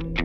Bye.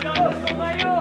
Dios, Dios,